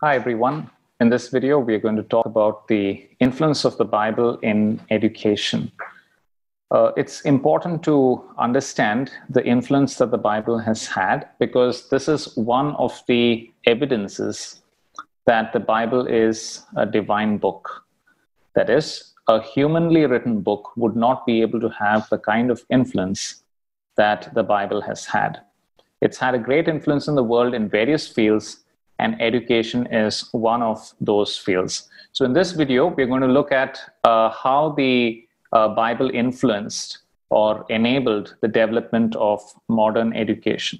Hi, everyone. In this video, we are going to talk about the influence of the Bible in education. Uh, it's important to understand the influence that the Bible has had because this is one of the evidences that the Bible is a divine book. That is, a humanly written book would not be able to have the kind of influence that the Bible has had. It's had a great influence in the world in various fields, and education is one of those fields. So, in this video, we're going to look at uh, how the uh, Bible influenced or enabled the development of modern education.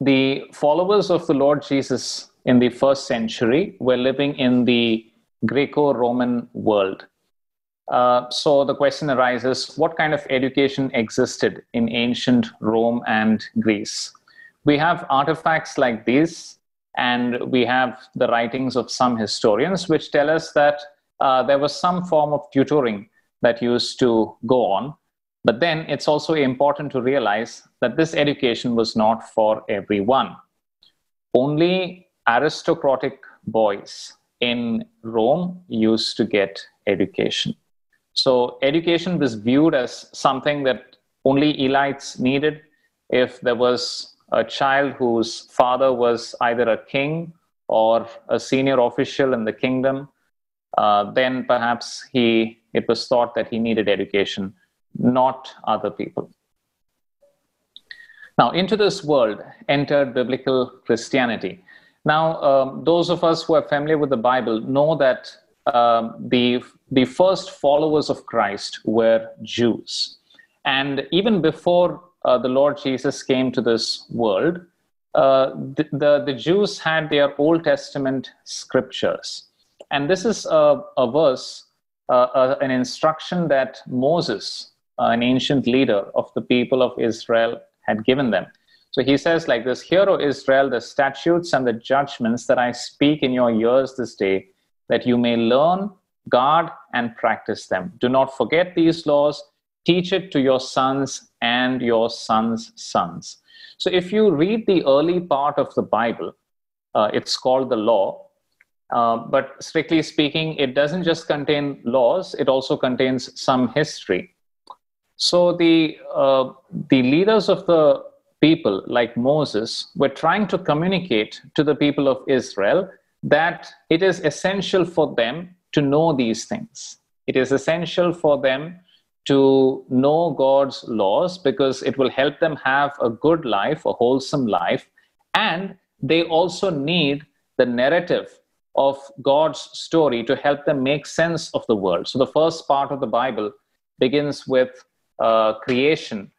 The followers of the Lord Jesus in the first century were living in the Greco Roman world. Uh, so the question arises what kind of education existed in ancient Rome and Greece? We have artifacts like these, and we have the writings of some historians which tell us that uh, there was some form of tutoring that used to go on. But then it's also important to realize that this education was not for everyone. Only aristocratic boys in Rome used to get education. So education was viewed as something that only elites needed. If there was a child whose father was either a king or a senior official in the kingdom, uh, then perhaps he it was thought that he needed education, not other people. Now, into this world entered biblical Christianity. Now, um, those of us who are familiar with the Bible know that um, the, the first followers of Christ were Jews. And even before uh, the Lord Jesus came to this world, uh, the, the, the, Jews had their Old Testament scriptures. And this is a, a verse, uh, an instruction that Moses, uh, an ancient leader of the people of Israel, had given them. So he says like this Hear, O Israel, the statutes and the judgments that I speak in your ears this day, that you may learn, guard, and practice them. Do not forget these laws, teach it to your sons and your sons' sons. So if you read the early part of the Bible, uh, it's called the law. Uh, but strictly speaking, it doesn't just contain laws, it also contains some history. So the, uh, the leaders of the people like Moses were trying to communicate to the people of Israel that it is essential for them to know these things. It is essential for them to know God's laws because it will help them have a good life, a wholesome life. And they also need the narrative of God's story to help them make sense of the world. So the first part of the Bible begins with uh, creation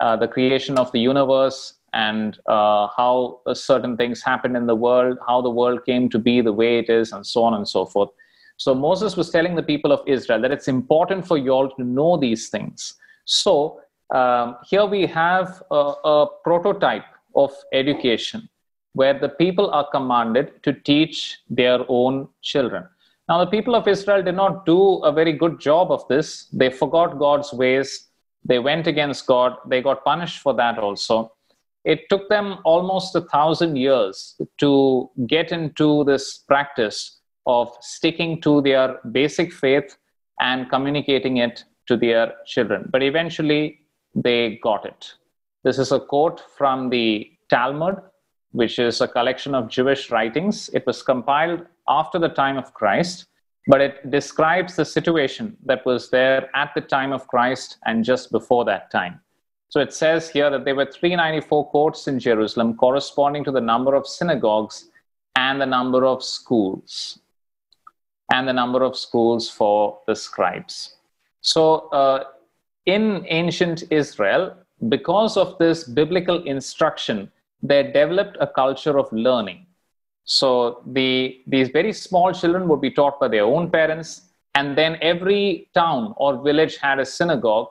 uh, the creation of the universe and uh, how certain things happened in the world, how the world came to be the way it is, and so on and so forth. So Moses was telling the people of Israel that it's important for you all to know these things. So um, here we have a, a prototype of education where the people are commanded to teach their own children. Now, the people of Israel did not do a very good job of this. They forgot God's ways they went against God. They got punished for that also. It took them almost a thousand years to get into this practice of sticking to their basic faith and communicating it to their children. But eventually, they got it. This is a quote from the Talmud, which is a collection of Jewish writings. It was compiled after the time of Christ but it describes the situation that was there at the time of Christ and just before that time. So it says here that there were 394 courts in Jerusalem, corresponding to the number of synagogues and the number of schools, and the number of schools for the scribes. So uh, in ancient Israel, because of this biblical instruction, they developed a culture of learning so the, these very small children would be taught by their own parents, and then every town or village had a synagogue,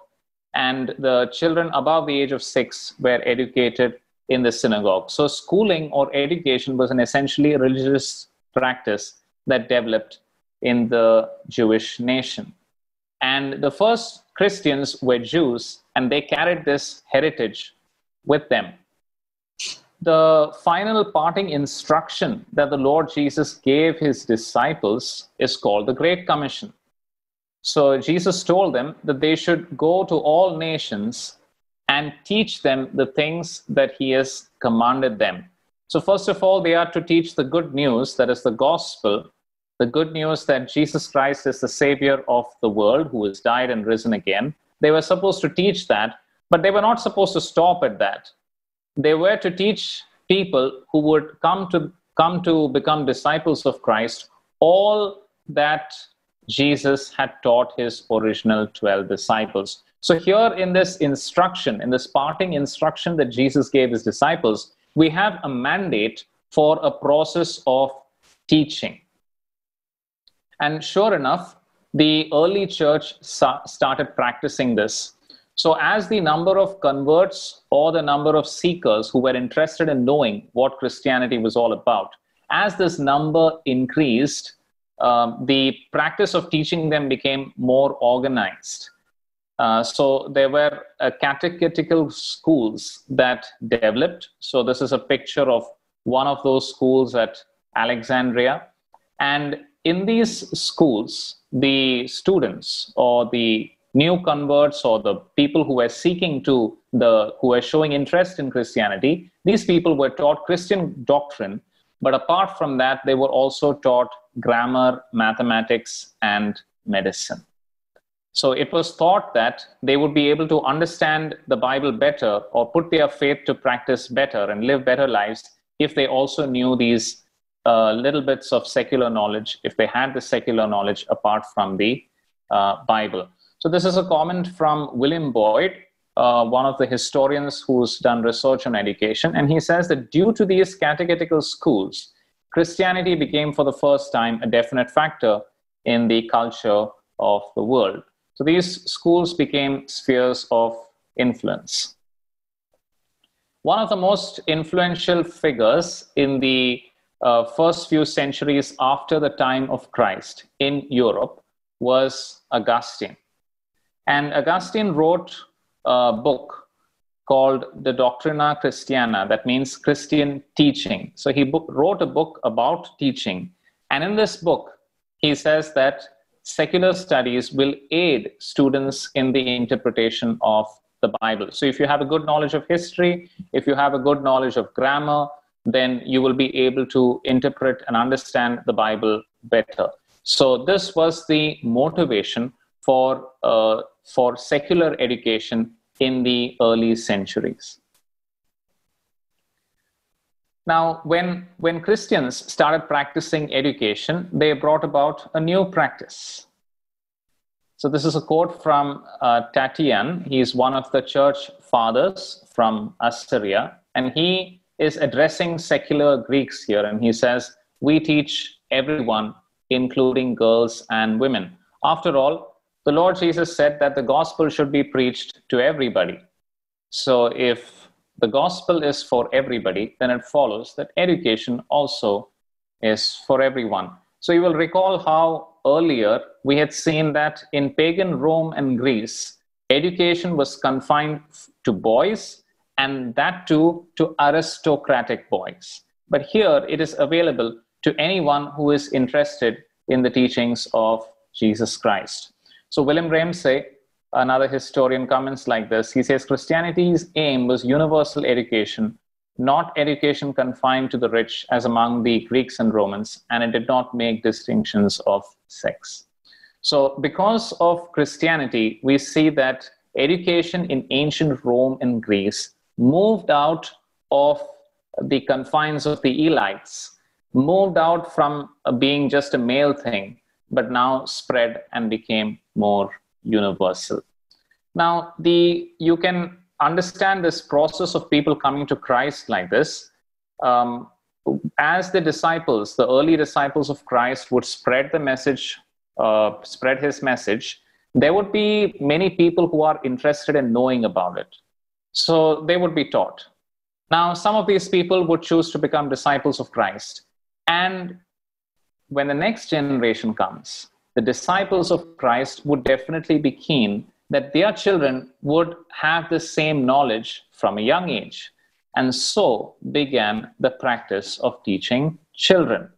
and the children above the age of six were educated in the synagogue. So schooling or education was an essentially religious practice that developed in the Jewish nation. And the first Christians were Jews, and they carried this heritage with them. the final parting instruction that the Lord Jesus gave his disciples is called the Great Commission. So Jesus told them that they should go to all nations and teach them the things that he has commanded them. So, first of all, they are to teach the good news, that is the gospel, the good news that Jesus Christ is the Savior of the world who has died and risen again. They were supposed to teach that, but they were not supposed to stop at that. They were to teach people who would come to come to become disciples of Christ all that Jesus had taught his original 12 disciples. So, here in this instruction, in this parting instruction that Jesus gave his disciples, we have a mandate for a process of teaching. And sure enough, the early church started practicing this. So, as the number of converts or the number of seekers who were interested in knowing what Christianity was all about, as this number increased, um, the practice of teaching them became more organized. Uh, so there were uh, catechetical schools that developed. So this is a picture of one of those schools at Alexandria. And in these schools, the students or the new converts or the people who were seeking to the who were showing interest in christianity these people were taught christian doctrine but apart from that they were also taught grammar mathematics and medicine. So it was thought that they would be able to understand the Bible better or put their faith to practice better and live better lives if they also knew these uh, little bits of secular knowledge, if they had the secular knowledge apart from the uh, Bible. So this is a comment from William Boyd, uh, one of the historians who's done research on education. And he says that due to these catechetical schools, Christianity became for the first time a definite factor in the culture of the world. So these schools became spheres of influence. One of the most influential figures in the uh, first few centuries after the time of Christ in Europe was Augustine. And Augustine wrote a book called the Doctrina Christiana, that means Christian teaching. So he book, wrote a book about teaching. And in this book, he says that secular studies will aid students in the interpretation of the Bible. So, if you have a good knowledge of history, if you have a good knowledge of grammar, then you will be able to interpret and understand the Bible better. So, this was the motivation for, uh, for secular education in the early centuries. Now, when, when Christians started practicing education, they brought about a new practice. So, this is a quote from uh, Tatian. He's one of the church fathers from Assyria, and he is addressing secular Greeks here. And he says, We teach everyone, including girls and women. After all, the Lord Jesus said that the gospel should be preached to everybody. So, if the gospel is for everybody, then it follows that education also is for everyone. So you will recall how earlier we had seen that in pagan Rome and Greece, education was confined to boys and that too to aristocratic boys. But here it is available to anyone who is interested in the teachings of Jesus Christ. So William Ramsay another historian comments like this. He says Christianity's aim was universal education, not education confined to the rich as among the Greeks and Romans, and it did not make distinctions of sex. So, because of Christianity, we see that education in ancient Rome and Greece moved out of the confines of the elites, moved out from being just a male thing, but now spread and became more universal. Now, the you can understand this process of people coming to Christ like this. Um, as the disciples, the early disciples of Christ would spread the message, uh, spread his message, there would be many people who are interested in knowing about it. So they would be taught. Now, some of these people would choose to become disciples of Christ. And when the next generation comes, the disciples of Christ would definitely be keen that their children would have the same knowledge from a young age. and so began the practice of teaching children.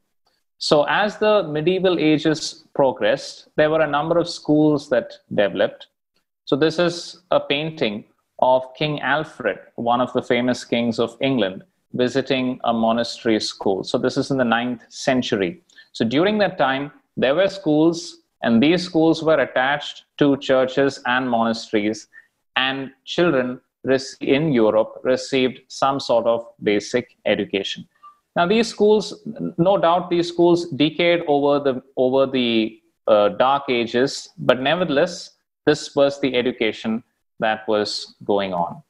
So, as the medieval ages progressed, there were a number of schools that developed. So, this is a painting of King Alfred, one of the famous kings of England, visiting a monastery school. So, this is in the ninth century. So, during that time, there were schools, and these schools were attached to churches and monasteries, and children in Europe received some sort of basic education. Now, these schools, no doubt, these schools decayed over the over the uh, dark ages, but nevertheless, this was the education that was going on.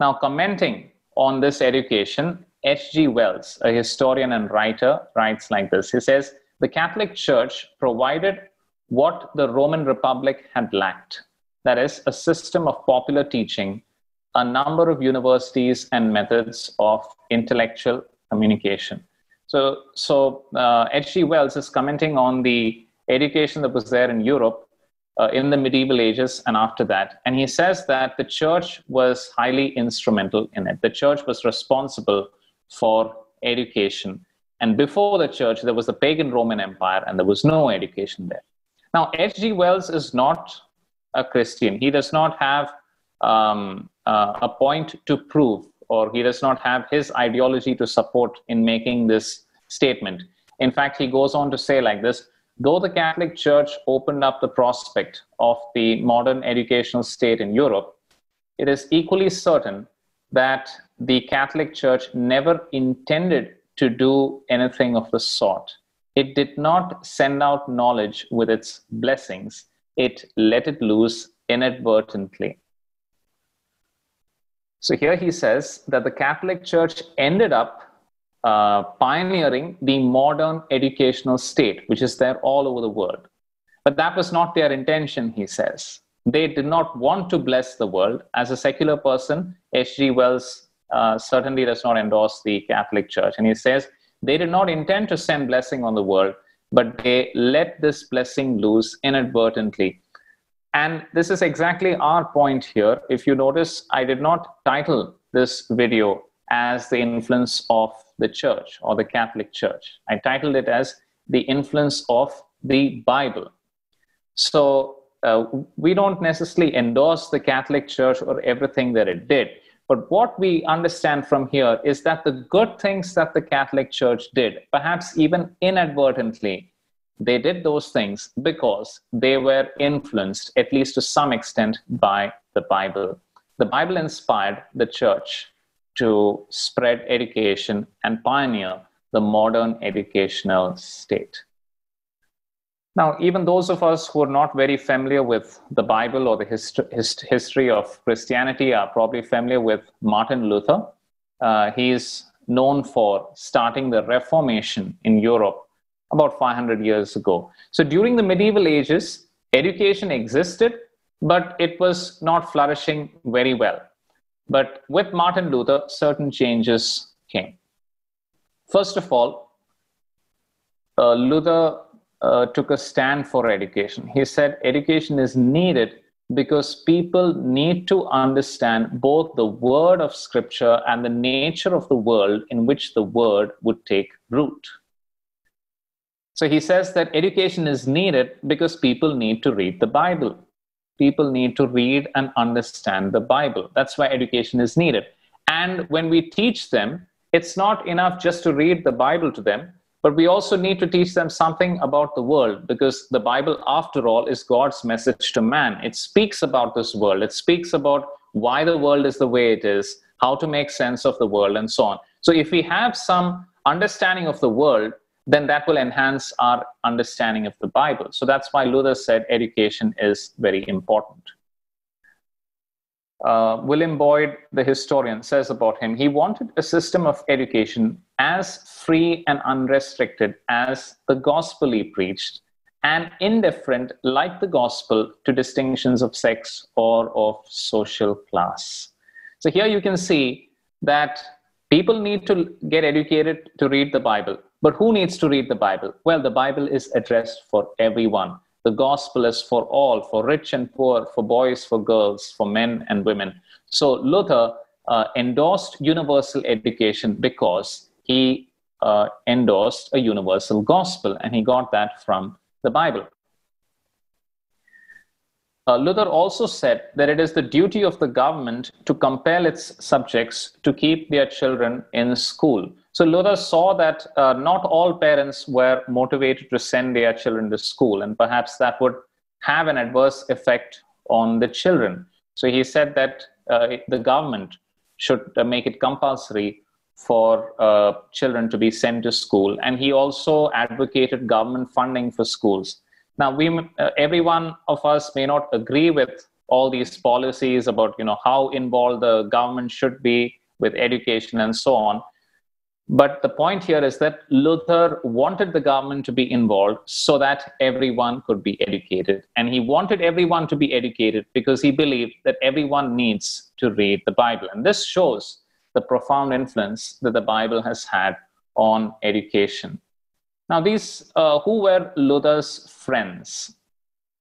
Now, commenting on this education, H.G. Wells, a historian and writer, writes like this. He says, "The Catholic Church provided what the Roman Republic had lacked. That is, a system of popular teaching a number of universities and methods of intellectual communication. So, so uh, H.G. Wells is commenting on the education that was there in Europe uh, in the medieval ages and after that. And he says that the church was highly instrumental in it. The church was responsible for education. And before the church, there was the pagan Roman Empire and there was no education there. Now, H.G. Wells is not a Christian. He does not have um, uh, a point to prove, or he does not have his ideology to support in making this statement. In fact, he goes on to say like this though the Catholic Church opened up the prospect of the modern educational state in Europe, it is equally certain that the Catholic Church never intended to do anything of the sort. It did not send out knowledge with its blessings, it let it loose inadvertently. So here he says that the Catholic Church ended up uh, pioneering the modern educational state, which is there all over the world. But that was not their intention, he says. They did not want to bless the world. As a secular person, H.G. Wells uh, certainly does not endorse the Catholic Church. And he says they did not intend to send blessing on the world, but they let this blessing loose inadvertently and this is exactly our point here. If you notice, I did not title this video as the influence of the church or the Catholic Church. I titled it as the influence of the Bible. So uh, we don't necessarily endorse the Catholic Church or everything that it did. But what we understand from here is that the good things that the Catholic Church did, perhaps even inadvertently, they did those things because they were influenced, at least to some extent, by the Bible. The Bible inspired the church to spread education and pioneer the modern educational state. Now, even those of us who are not very familiar with the Bible or the hist- hist- history of Christianity are probably familiar with Martin Luther. Uh, he is known for starting the Reformation in Europe about 500 years ago. So during the medieval ages, education existed, but it was not flourishing very well. But with Martin Luther, certain changes came. First of all, uh, Luther uh, took a stand for education. He said education is needed because people need to understand both the word of scripture and the nature of the world in which the word would take root. So he says that education is needed because people need to read the Bible. People need to read and understand the Bible. That's why education is needed. And when we teach them, it's not enough just to read the Bible to them, but we also need to teach them something about the world because the Bible, after all, is God's message to man. It speaks about this world, it speaks about why the world is the way it is, how to make sense of the world, and so on. So if we have some understanding of the world, then that will enhance our understanding of the Bible. So that's why Luther said education is very important. Uh, William Boyd, the historian, says about him he wanted a system of education as free and unrestricted as the gospel he preached, and indifferent, like the gospel, to distinctions of sex or of social class. So here you can see that people need to get educated to read the Bible. But who needs to read the Bible? Well, the Bible is addressed for everyone. The gospel is for all, for rich and poor, for boys, for girls, for men and women. So Luther uh, endorsed universal education because he uh, endorsed a universal gospel, and he got that from the Bible. Uh, Luther also said that it is the duty of the government to compel its subjects to keep their children in school. So Luther saw that uh, not all parents were motivated to send their children to school, and perhaps that would have an adverse effect on the children. So he said that uh, the government should uh, make it compulsory for uh, children to be sent to school, and he also advocated government funding for schools. Now, we, uh, every one of us may not agree with all these policies about, you know, how involved the government should be with education and so on. But the point here is that Luther wanted the government to be involved so that everyone could be educated. And he wanted everyone to be educated because he believed that everyone needs to read the Bible. And this shows the profound influence that the Bible has had on education. Now, these uh, who were Luther's friends?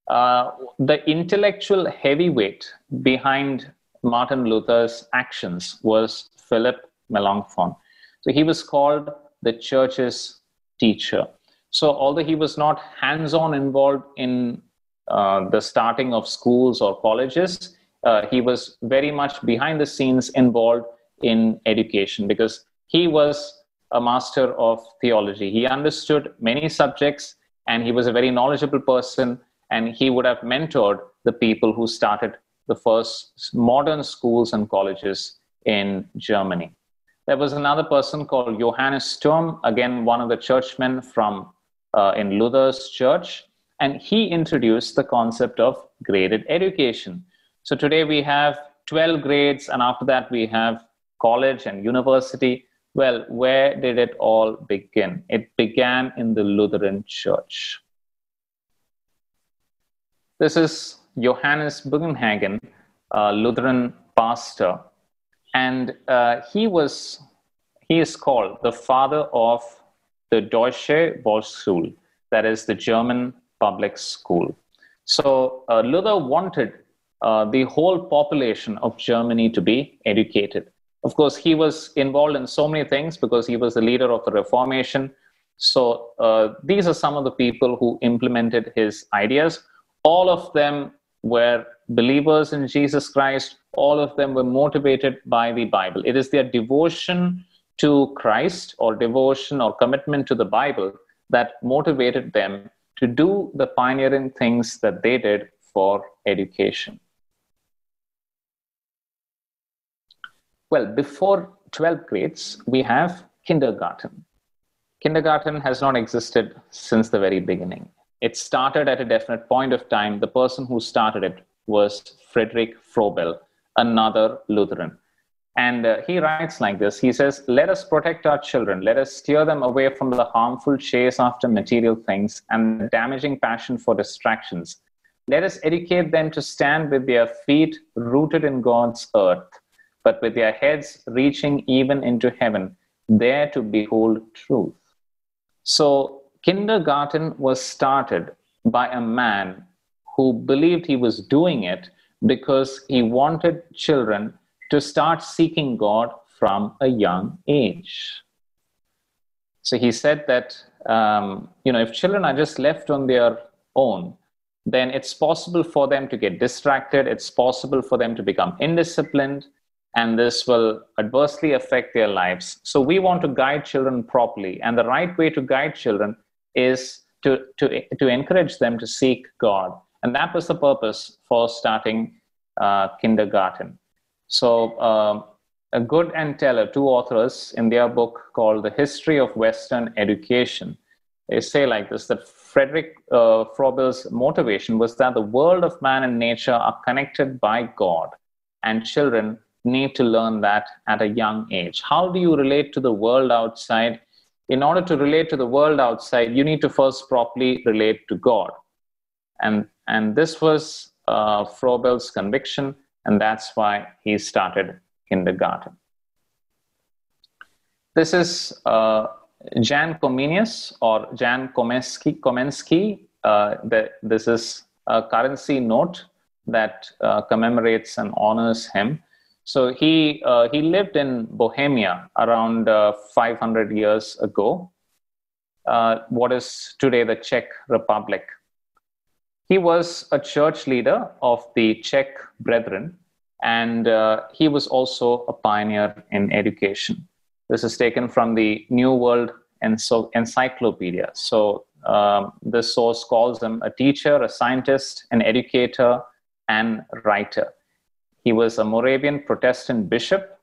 Uh, the intellectual heavyweight behind Martin Luther's actions was Philip Melanchthon. So he was called the church's teacher. So, although he was not hands on involved in uh, the starting of schools or colleges, uh, he was very much behind the scenes involved in education because he was a master of theology. He understood many subjects and he was a very knowledgeable person and he would have mentored the people who started the first modern schools and colleges in Germany. There was another person called Johannes Sturm, again, one of the churchmen from uh, in Luther's church, and he introduced the concept of graded education. So today we have 12 grades, and after that we have college and university. Well, where did it all begin? It began in the Lutheran Church. This is Johannes Bugenhagen, a Lutheran pastor, and uh, he was he is called the father of the Deutsche Volksschule, that is the German public school. So uh, Luther wanted uh, the whole population of Germany to be educated. Of course, he was involved in so many things because he was the leader of the Reformation. So uh, these are some of the people who implemented his ideas. All of them were believers in Jesus Christ. All of them were motivated by the Bible. It is their devotion to Christ or devotion or commitment to the Bible that motivated them to do the pioneering things that they did for education. Well, before 12th grades, we have kindergarten. Kindergarten has not existed since the very beginning. It started at a definite point of time. The person who started it was Friedrich Froebel, another Lutheran. And uh, he writes like this He says, Let us protect our children. Let us steer them away from the harmful chase after material things and the damaging passion for distractions. Let us educate them to stand with their feet rooted in God's earth but with their heads reaching even into heaven, there to behold truth. So, kindergarten was started by a man who believed he was doing it because he wanted children to start seeking God from a young age. So he said that, um, you know, if children are just left on their own, then it's possible for them to get distracted, it's possible for them to become indisciplined, and this will adversely affect their lives. So we want to guide children properly, and the right way to guide children is to, to, to encourage them to seek God. And that was the purpose for starting uh, kindergarten. So, a Good and Teller, two authors in their book called The History of Western Education, they say like this that Frederick uh, Froebel's motivation was that the world of man and nature are connected by God, and children need to learn that at a young age. How do you relate to the world outside? In order to relate to the world outside, you need to first properly relate to God. And, and this was uh, Froebel's conviction, and that's why he started kindergarten. This is uh, Jan Comenius or Jan Komensky. Komensky. Uh, the, this is a currency note that uh, commemorates and honors him. So he, uh, he lived in Bohemia around uh, 500 years ago, uh, what is today the Czech Republic. He was a church leader of the Czech Brethren, and uh, he was also a pioneer in education. This is taken from the New World Encyclopedia. So um, this source calls him a teacher, a scientist, an educator, and writer. He was a Moravian Protestant bishop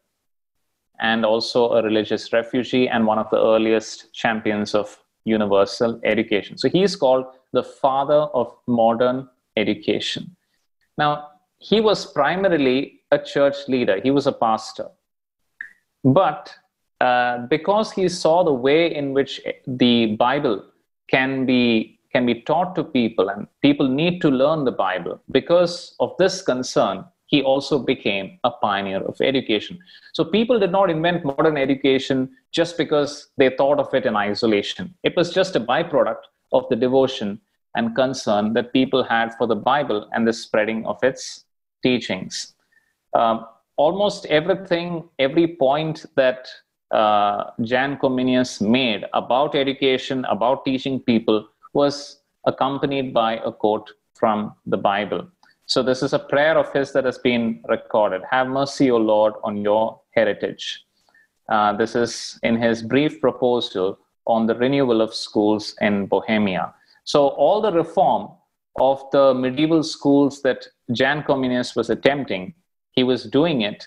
and also a religious refugee and one of the earliest champions of universal education. So he is called the father of modern education. Now, he was primarily a church leader, he was a pastor. But uh, because he saw the way in which the Bible can be can be taught to people and people need to learn the bible because of this concern he also became a pioneer of education. So people did not invent modern education just because they thought of it in isolation. It was just a byproduct of the devotion and concern that people had for the Bible and the spreading of its teachings. Um, almost everything, every point that uh, Jan Comenius made about education, about teaching people, was accompanied by a quote from the Bible. So this is a prayer of his that has been recorded. Have mercy, O Lord, on your heritage. Uh, this is in his brief proposal on the renewal of schools in Bohemia. So all the reform of the medieval schools that Jan Comenius was attempting, he was doing it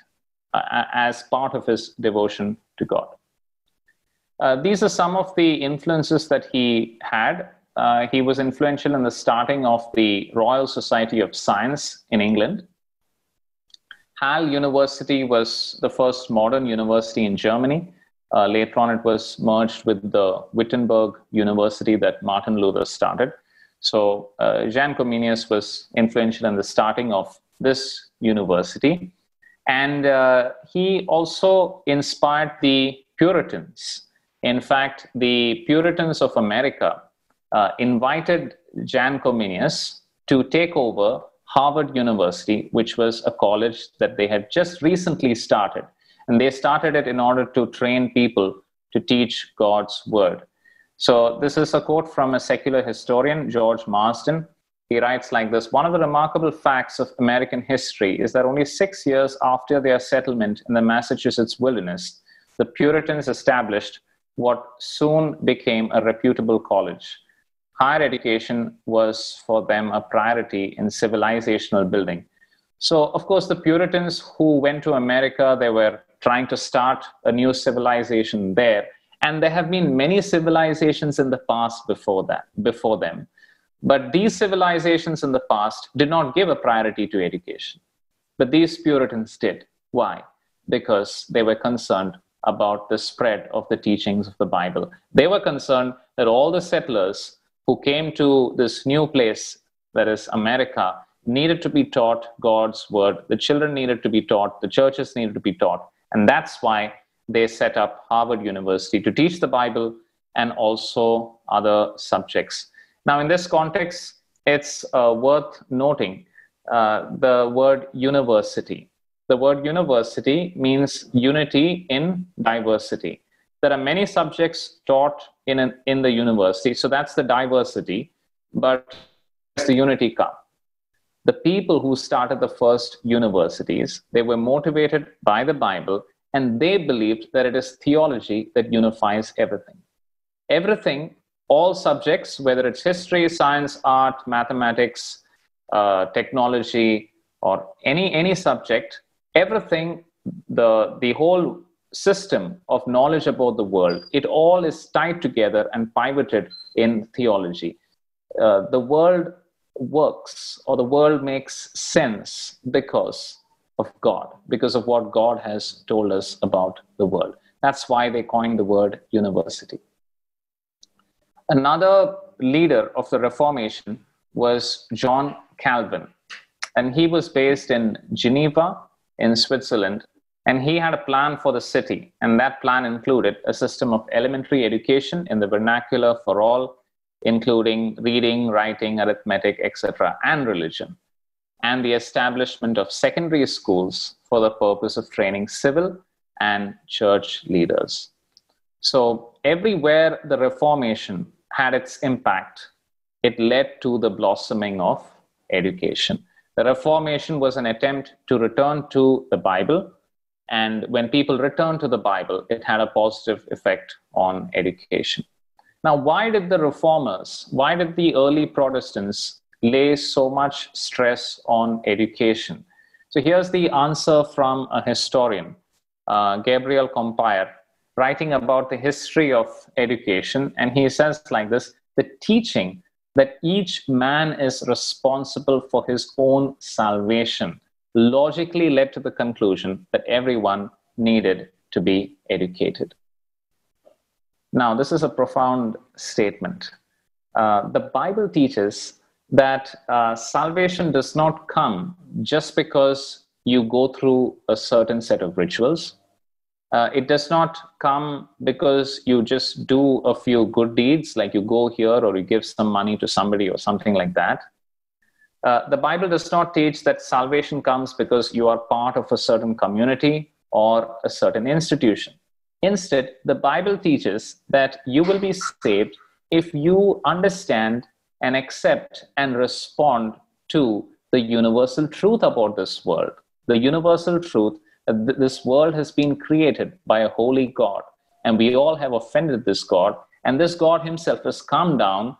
uh, as part of his devotion to God. Uh, these are some of the influences that he had uh, he was influential in the starting of the Royal Society of Science in England. Halle University was the first modern university in Germany. Uh, later on, it was merged with the Wittenberg University that Martin Luther started. So, uh, Jan Comenius was influential in the starting of this university. And uh, he also inspired the Puritans. In fact, the Puritans of America uh, invited Jan Comenius to take over Harvard University, which was a college that they had just recently started. And they started it in order to train people to teach God's word. So, this is a quote from a secular historian, George Marsden. He writes like this One of the remarkable facts of American history is that only six years after their settlement in the Massachusetts wilderness, the Puritans established what soon became a reputable college higher education was for them a priority in civilizational building. So, of course, the Puritans who went to America, they were trying to start a new civilization there. And there have been many civilizations in the past before that, before them. But these civilizations in the past did not give a priority to education. But these Puritans did. Why? Because they were concerned about the spread of the teachings of the Bible. They were concerned that all the settlers who came to this new place, that is America, needed to be taught God's word. The children needed to be taught, the churches needed to be taught. And that's why they set up Harvard University to teach the Bible and also other subjects. Now, in this context, it's uh, worth noting uh, the word university. The word university means unity in diversity there are many subjects taught in, an, in the university. So that's the diversity, but the unity come. The people who started the first universities, they were motivated by the Bible and they believed that it is theology that unifies everything. Everything, all subjects, whether it's history, science, art, mathematics, uh, technology, or any, any subject, everything, the, the whole system of knowledge about the world, it all is tied together and pivoted in theology. Uh, the world works or the world makes sense because of God, because of what God has told us about the world. That's why they coined the word university. Another leader of the Reformation was John Calvin, and he was based in Geneva in Switzerland and he had a plan for the city, and that plan included a system of elementary education in the vernacular for all, including reading, writing, arithmetic, etc., and religion, and the establishment of secondary schools for the purpose of training civil and church leaders. So, everywhere the Reformation had its impact, it led to the blossoming of education. The Reformation was an attempt to return to the Bible, and when people returned to the Bible, it had a positive effect on education. Now, why did the reformers, why did the early Protestants lay so much stress on education? So, here's the answer from a historian, uh, Gabriel Compayré, writing about the history of education. And he says like this the teaching that each man is responsible for his own salvation logically led to the conclusion that everyone needed to be educated. Now, this is a profound statement. Uh, the Bible teaches that uh, salvation does not come just because you go through a certain set of rituals. Uh, it does not come because you just do a few good deeds, like you go here or you give some money to somebody or something like that. Uh, the Bible does not teach that salvation comes because you are part of a certain community or a certain institution. Instead, the Bible teaches that you will be saved if you understand and accept and respond to the universal truth about this world. The universal truth that this world has been created by a holy God, and we all have offended this God, and this God Himself has come down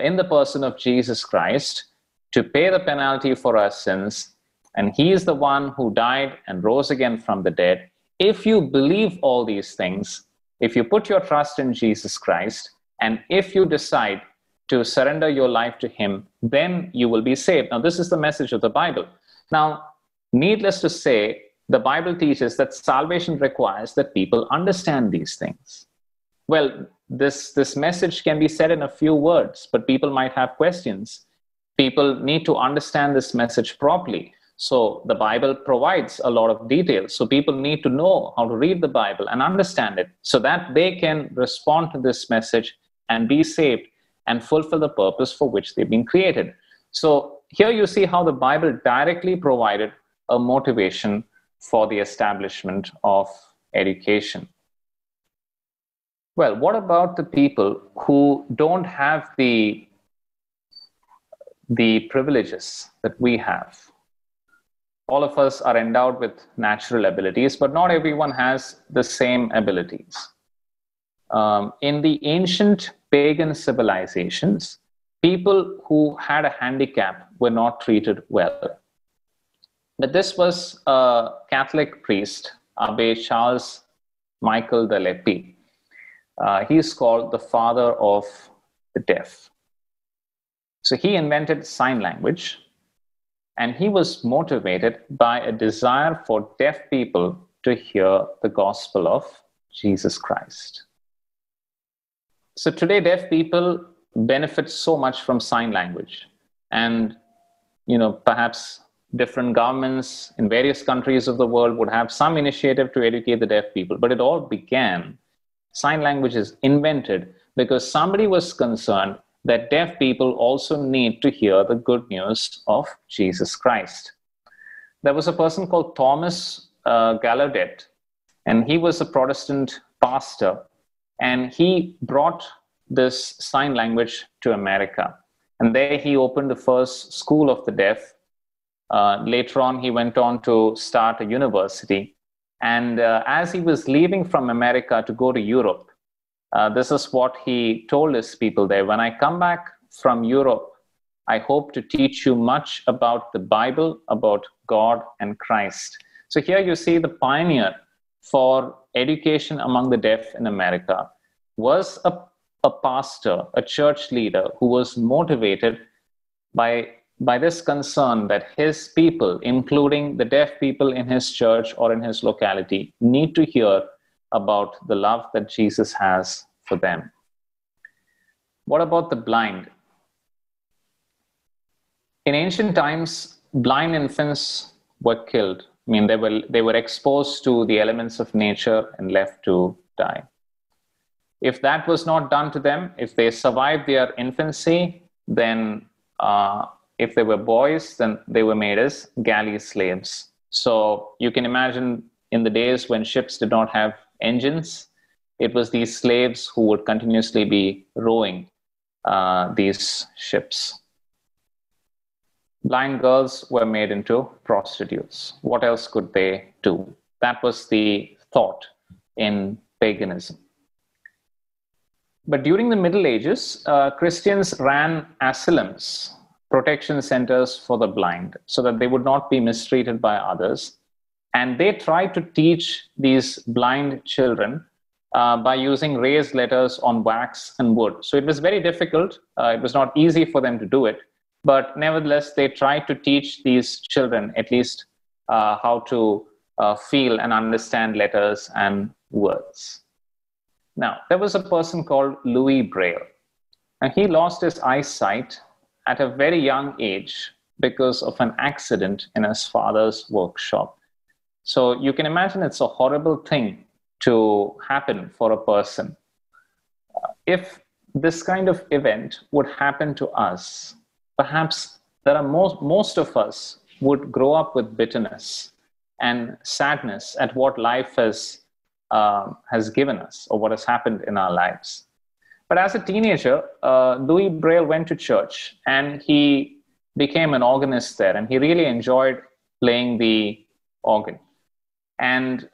in the person of Jesus Christ to pay the penalty for our sins, and He is the one who died and rose again from the dead. If you believe all these things, if you put your trust in Jesus Christ, and if you decide to surrender your life to Him, then you will be saved. Now, this is the message of the Bible. Now, needless to say, the Bible teaches that salvation requires that people understand these things. Well, this, this message can be said in a few words, but people might have questions. People need to understand this message properly. So the Bible provides a lot of details. So people need to know how to read the Bible and understand it so that they can respond to this message and be saved and fulfill the purpose for which they've been created. So here you see how the Bible directly provided a motivation for the establishment of education. Well, what about the people who don't have the, the privileges that we have? All of us are endowed with natural abilities, but not everyone has the same abilities. Um, in the ancient pagan civilizations, people who had a handicap were not treated well. But this was a Catholic priest, Abbe Charles Michael de l'Épée. Uh, he is called the father of the deaf. So he invented sign language, and he was motivated by a desire for deaf people to hear the gospel of Jesus Christ. So today, deaf people benefit so much from sign language, and you know perhaps different governments in various countries of the world would have some initiative to educate the deaf people. But it all began. Sign language is invented because somebody was concerned that deaf people also need to hear the good news of Jesus Christ. There was a person called Thomas uh, Gallaudet, and he was a Protestant pastor and he brought this sign language to America. And there he opened the first school of the deaf. Uh, later on, he went on to start a university. And uh, as he was leaving from America to go to Europe, uh, this is what he told his people there When I come back from Europe, I hope to teach you much about the Bible, about God and Christ. So here you see the pioneer for education among the deaf in America was a, a pastor, a church leader who was motivated by, by this concern that his people, including the deaf people in his church or in his locality, need to hear about the love that Jesus has for them. What about the blind? In ancient times, blind infants were killed I mean, they were, they were exposed to the elements of nature and left to die. If that was not done to them, if they survived their infancy, then uh, if they were boys, then they were made as galley slaves. So you can imagine in the days when ships did not have engines, it was these slaves who would continuously be rowing uh, these ships. Blind girls were made into prostitutes. What else could they do? That was the thought in paganism. But during the Middle Ages, uh, Christians ran asylums, protection centers for the blind, so that they would not be mistreated by others. And they tried to teach these blind children uh, by using raised letters on wax and wood. So it was very difficult. Uh, it was not easy for them to do it. But nevertheless, they tried to teach these children at least uh, how to uh, feel and understand letters and words. Now, there was a person called Louis Braille, and he lost his eyesight at a very young age because of an accident in his father's workshop. So you can imagine it's a horrible thing to happen for a person. If this kind of event would happen to us, perhaps there are most, most of us would grow up with bitterness and sadness at what life has uh, has given us or what has happened in our lives. But as a teenager, uh, Louis Braille went to church and he became an organist there, and he really enjoyed playing the organ. And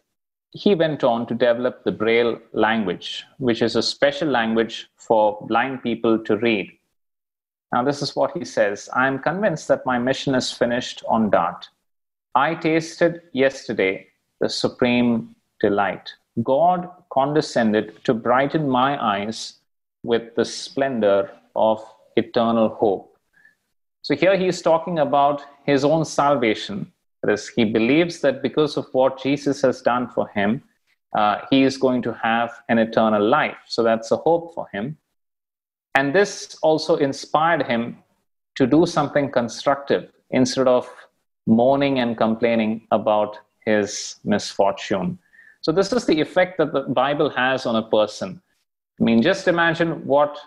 he went on to develop the Braille language, which is a special language for blind people to read. Now, this is what he says I am convinced that my mission is finished on Dart. I tasted yesterday the supreme delight. God condescended to brighten my eyes with the splendor of eternal hope. So here he is talking about his own salvation. Is, he believes that because of what Jesus has done for him, uh, he is going to have an eternal life. So that's a hope for him. And this also inspired him to do something constructive instead of moaning and complaining about his misfortune. So, this is the effect that the Bible has on a person. I mean, just imagine what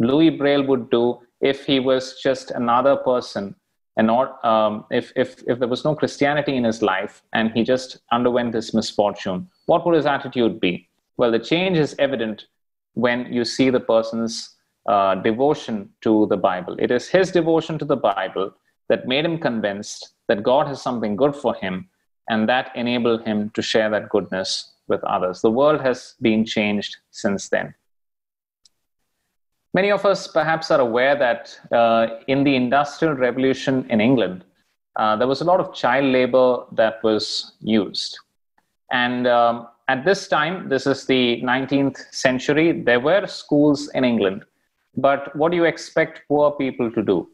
Louis Braille would do if he was just another person and not um, if, if, if there was no Christianity in his life and he just underwent this misfortune. What would his attitude be? Well, the change is evident when you see the person's uh, devotion to the Bible. It is his devotion to the Bible that made him convinced that God has something good for him and that enabled him to share that goodness with others. The world has been changed since then. Many of us perhaps are aware that uh, in the Industrial Revolution in England, uh, there was a lot of child labor that was used. And um, at this time, this is the 19th century, there were schools in England. But what do you expect poor people to do?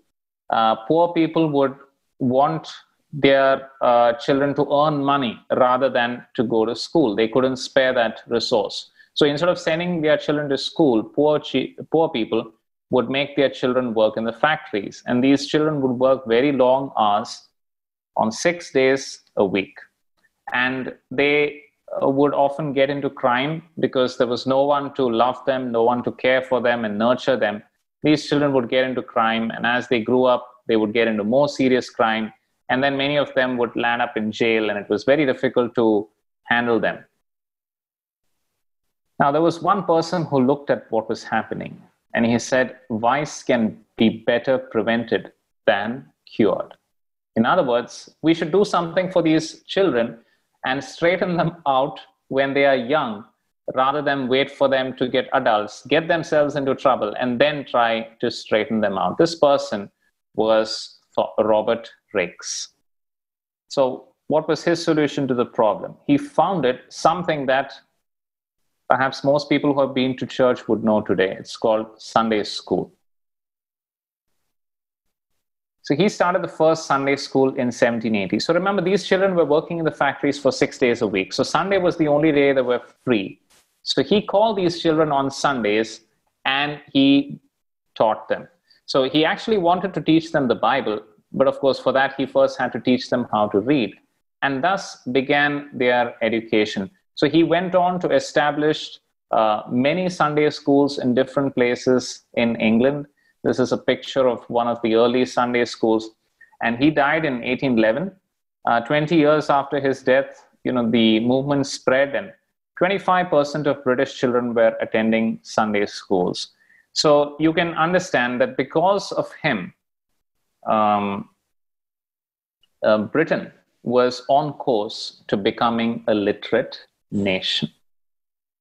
Uh, poor people would want their uh, children to earn money rather than to go to school. They couldn't spare that resource. So instead of sending their children to school, poor, chi- poor people would make their children work in the factories. And these children would work very long hours on six days a week. And they uh, would often get into crime because there was no one to love them, no one to care for them and nurture them. These children would get into crime, and as they grew up, they would get into more serious crime and then many of them would land up in jail and it was very difficult to handle them now there was one person who looked at what was happening and he said vice can be better prevented than cured in other words we should do something for these children and straighten them out when they are young rather than wait for them to get adults get themselves into trouble and then try to straighten them out this person was Robert Raikes. So, what was his solution to the problem? He founded something that perhaps most people who have been to church would know today. It's called Sunday School. So he started the first Sunday school in 1780. So remember, these children were working in the factories for six days a week. So Sunday was the only day they were free. So he called these children on Sundays and he taught them. So he actually wanted to teach them the Bible, but of course, for that, he first had to teach them how to read. And thus began their education. So he went on to establish uh, many Sunday schools in different places in England. This is a picture of one of the early Sunday schools. And he died in 1811. Uh, 20 years after his death, you know, the movement spread and 25% of British children were attending Sunday schools. So you can understand that because of him, um, uh, Britain was on course to becoming a literate nation.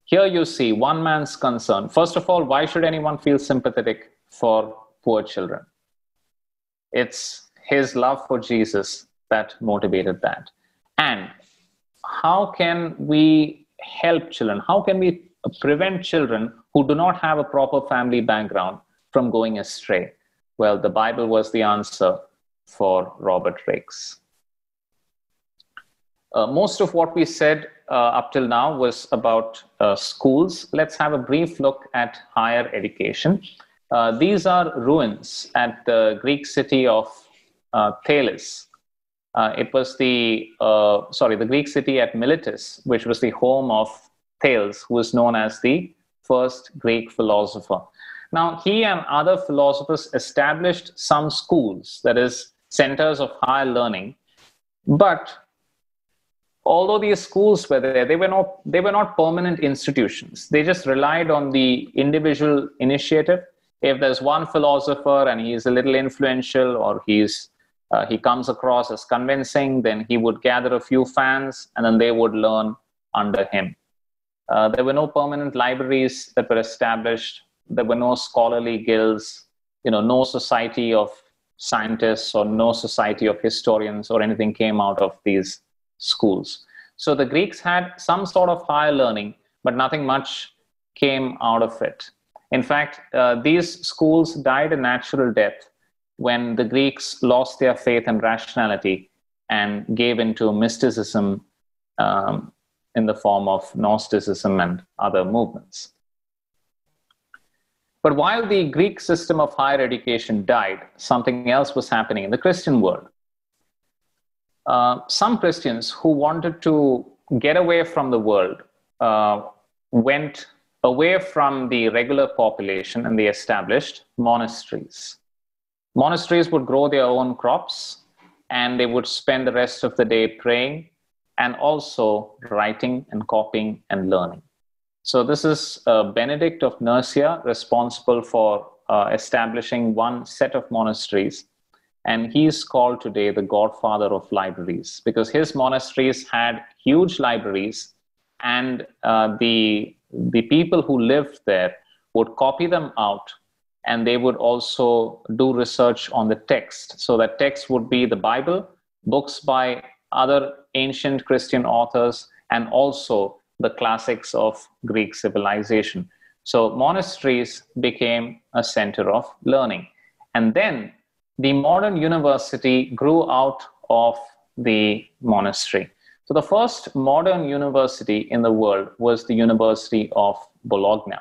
Here you see one man's concern. First of all, why should anyone feel sympathetic for poor children? It's his love for Jesus that motivated that. And how can we help children? How can we prevent children who do not have a proper family background from going astray? Well, the Bible was the answer for Robert Raikes. Uh, most of what we said up till now was about uh, schools. Let's have a brief look at higher education. Uh, these are ruins at the Greek city of uh, Thales. Uh, it was the sorry the Greek city at Miletus, which was the home of Thales, who was known as the first Greek philosopher. Now, he and other philosophers established some schools, that is, centers of higher learning, but although these schools were there, they were not they were not permanent institutions. They just relied on the individual initiative. If there's one philosopher and he's a little influential, or he's uh, he comes across as convincing, then he would gather a few fans, and then they would learn under him. Uh, there were no permanent libraries that were established. There were no scholarly guilds. You know, no society of scientists or no society of historians or anything came out of these schools. So the Greeks had some sort of higher learning, but nothing much came out of it. In fact, uh, these schools died a natural death when the Greeks lost their faith and rationality and gave into mysticism um, in the form of Gnosticism and other movements. But while the Greek system of higher education died, something else was happening in the Christian world. Uh, some Christians who wanted to get away from the world uh, went away from the regular population and they established monasteries. Monasteries would grow their own crops and they would spend the rest of the day praying and also writing and copying and learning. So, this is uh, Benedict of Nursia responsible for uh, establishing one set of monasteries and he's called today the godfather of libraries because his monasteries had huge libraries and uh, the the people who lived there would copy them out and they would also do research on the text. So that text would be the bible books by other ancient christian authors and also the classics of greek civilization. So monasteries became a center of learning. And then the modern university grew out of the monastery. So, the first modern university in the world was the University of Bologna.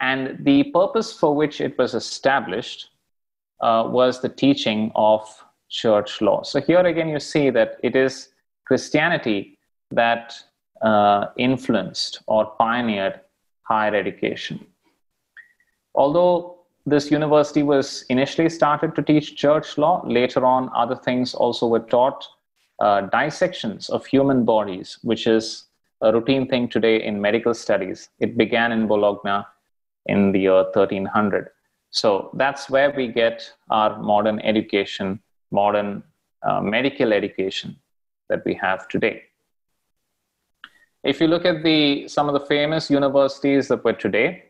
And the purpose for which it was established uh, was the teaching of church law. So, here again, you see that it is Christianity that uh, influenced or pioneered higher education. Although this university was initially started to teach church law. Later on, other things also were taught. Uh, dissections of human bodies, which is a routine thing today in medical studies. It began in Bologna in the year 1300. So that's where we get our modern education, modern uh, medical education that we have today. If you look at the some of the famous universities that were today,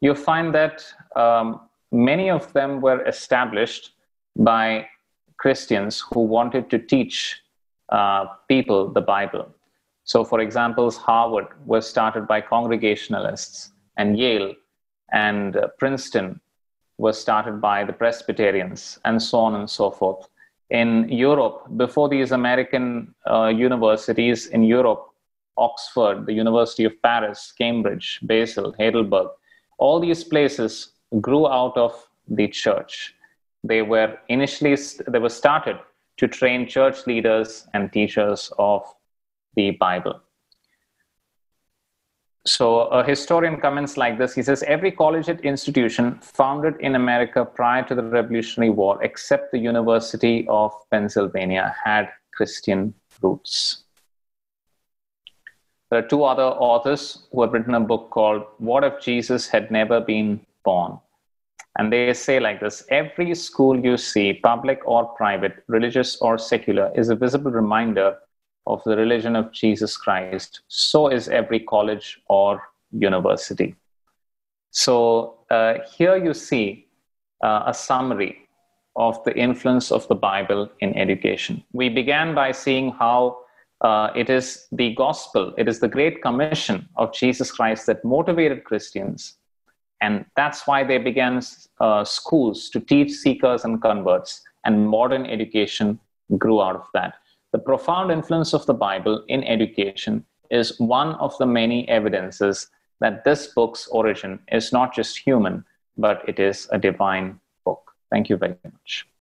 you find that um, many of them were established by Christians who wanted to teach uh, people the Bible. So, for example, Harvard was started by Congregationalists, and Yale and uh, Princeton was started by the Presbyterians, and so on and so forth. In Europe, before these American uh, universities in Europe, Oxford, the University of Paris, Cambridge, Basel, Heidelberg, all these places grew out of the church. They were initially they were started to train church leaders and teachers of the Bible. So a historian comments like this. He says every collegiate institution founded in America prior to the Revolutionary War, except the University of Pennsylvania, had Christian roots. There are two other authors who have written a book called What If Jesus Had Never Been Born? And they say like this every school you see, public or private, religious or secular, is a visible reminder of the religion of Jesus Christ. So is every college or university. So uh, here you see uh, a summary of the influence of the Bible in education. We began by seeing how uh, it is the gospel, it is the great commission of Jesus Christ that motivated Christians. And that's why they began uh, schools to teach seekers and converts, and modern education grew out of that. The profound influence of the Bible in education is one of the many evidences that this book's origin is not just human, but it is a divine book. Thank you very much.